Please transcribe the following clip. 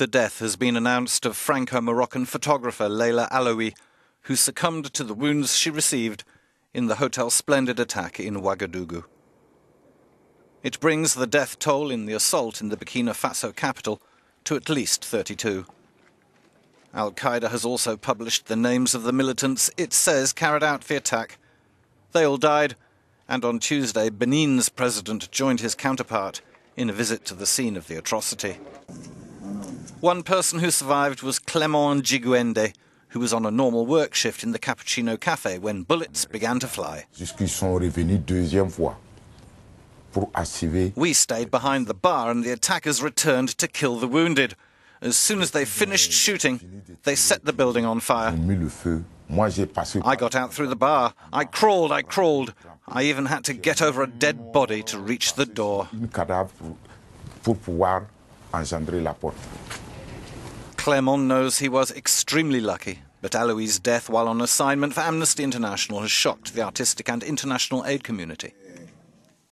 The death has been announced of Franco Moroccan photographer Leila Alaoui, who succumbed to the wounds she received in the Hotel Splendid attack in Ouagadougou. It brings the death toll in the assault in the Burkina Faso capital to at least 32. Al Qaeda has also published the names of the militants it says carried out the attack. They all died, and on Tuesday, Benin's president joined his counterpart in a visit to the scene of the atrocity. One person who survived was Clement Giguende, who was on a normal work shift in the Cappuccino Cafe when bullets began to fly. We stayed behind the bar and the attackers returned to kill the wounded. As soon as they finished shooting, they set the building on fire. I got out through the bar. I crawled, I crawled. I even had to get over a dead body to reach the door. Clement knows he was extremely lucky, but Alaoui's death while on assignment for Amnesty International has shocked the artistic and international aid community.